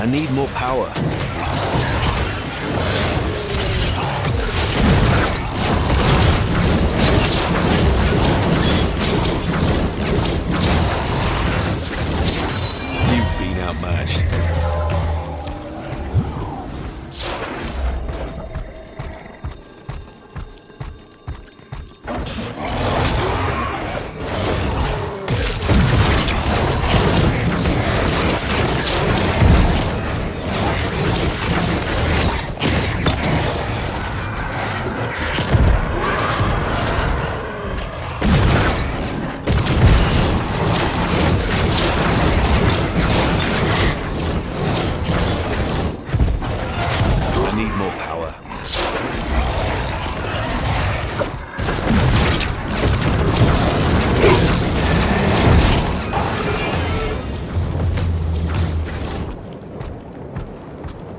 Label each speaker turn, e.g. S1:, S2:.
S1: I need more power. You've been outmatched. need more power.